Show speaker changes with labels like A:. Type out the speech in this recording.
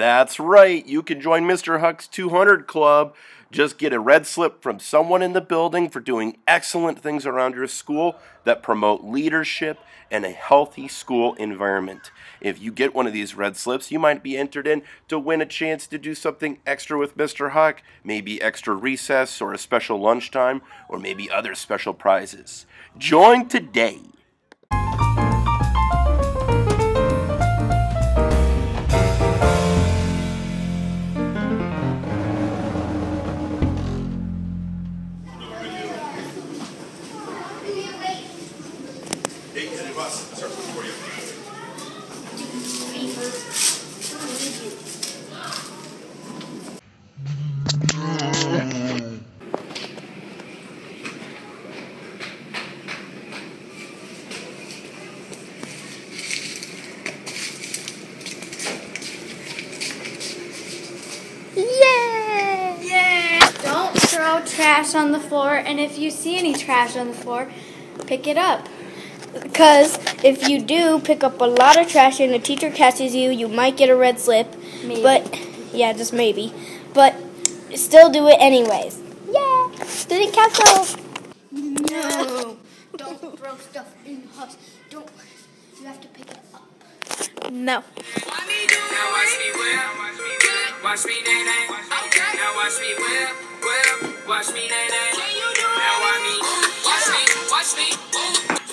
A: That's right. You can join Mr. Huck's 200 Club. Just get a red slip from someone in the building for doing excellent things around your school that promote leadership and a healthy school environment. If you get one of these red slips, you might be entered in to win a chance to do something extra with Mr. Huck, maybe extra recess or a special lunchtime, or maybe other special prizes. Join today.
B: Don't throw trash on the floor, and if you see any trash on the floor, pick it up. Because if you do pick up a lot of trash and the teacher catches you, you might get a red slip.
C: Maybe.
B: But, yeah, just maybe. But still do it anyways. Yeah! Didn't cancel!
C: No. Don't throw stuff in the house. Don't. You have to pick it up.
B: No.
D: Watch me whip, watch me nae nae. Now watch me whip, whip, watch me nae nae. Now watch me, watch me, watch me. Juju